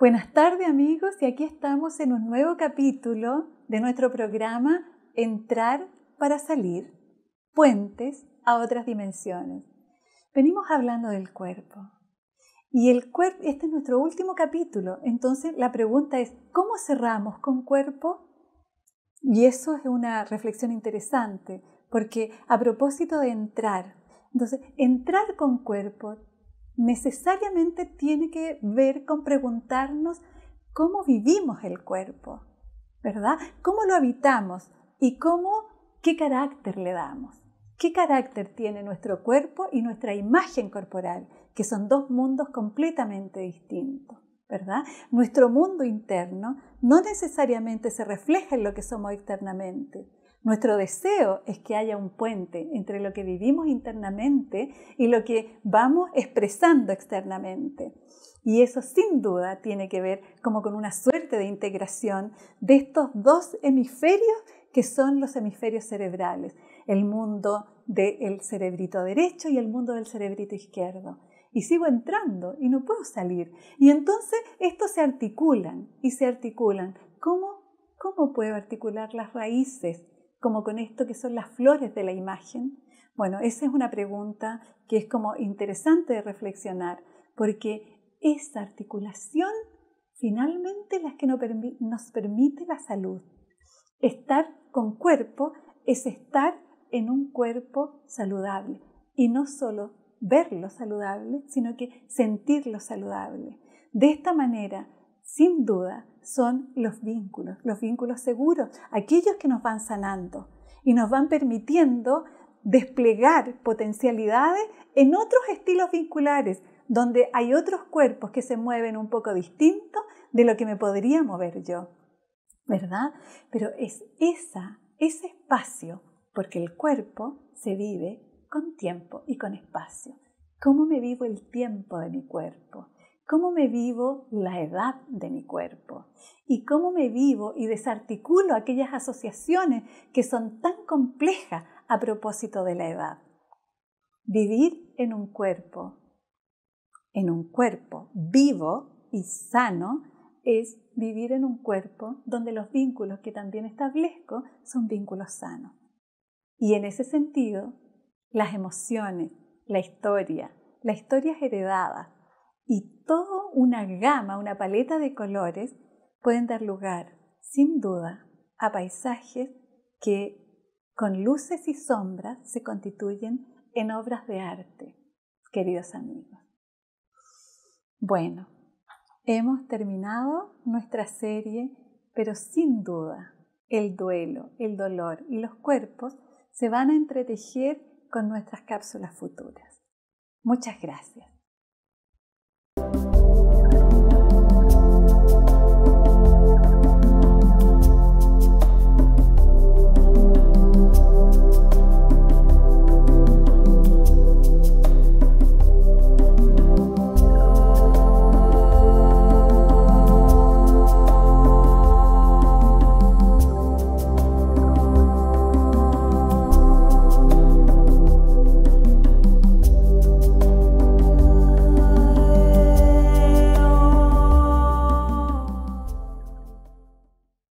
Buenas tardes amigos y aquí estamos en un nuevo capítulo de nuestro programa Entrar para salir, puentes a otras dimensiones. Venimos hablando del cuerpo y el cuerpo, este es nuestro último capítulo, entonces la pregunta es, ¿cómo cerramos con cuerpo? Y eso es una reflexión interesante, porque a propósito de entrar, entonces entrar con cuerpo necesariamente tiene que ver con preguntarnos cómo vivimos el cuerpo, ¿verdad? ¿Cómo lo habitamos y cómo, qué carácter le damos? ¿Qué carácter tiene nuestro cuerpo y nuestra imagen corporal? Que son dos mundos completamente distintos, ¿verdad? Nuestro mundo interno no necesariamente se refleja en lo que somos externamente. Nuestro deseo es que haya un puente entre lo que vivimos internamente y lo que vamos expresando externamente. Y eso sin duda tiene que ver como con una suerte de integración de estos dos hemisferios que son los hemisferios cerebrales, el mundo del cerebrito derecho y el mundo del cerebrito izquierdo. Y sigo entrando y no puedo salir. Y entonces estos se articulan y se articulan. ¿Cómo, cómo puedo articular las raíces como con esto que son las flores de la imagen? Bueno, esa es una pregunta que es como interesante de reflexionar, porque esa articulación finalmente es la que nos permite la salud. Estar con cuerpo es estar en un cuerpo saludable y no solo verlo saludable, sino que sentirlo saludable. De esta manera, sin duda, son los vínculos, los vínculos seguros, aquellos que nos van sanando y nos van permitiendo desplegar potencialidades en otros estilos vinculares, donde hay otros cuerpos que se mueven un poco distintos de lo que me podría mover yo. ¿Verdad? Pero es esa, ese espacio, porque el cuerpo se vive con tiempo y con espacio. ¿Cómo me vivo el tiempo de mi cuerpo? Cómo me vivo la edad de mi cuerpo y cómo me vivo y desarticulo aquellas asociaciones que son tan complejas a propósito de la edad. Vivir en un cuerpo, en un cuerpo vivo y sano, es vivir en un cuerpo donde los vínculos que también establezco son vínculos sanos. Y en ese sentido, las emociones, la historia, la historia heredada, y toda una gama, una paleta de colores pueden dar lugar, sin duda, a paisajes que con luces y sombras se constituyen en obras de arte, queridos amigos. Bueno, hemos terminado nuestra serie, pero sin duda el duelo, el dolor y los cuerpos se van a entretejer con nuestras cápsulas futuras. Muchas gracias.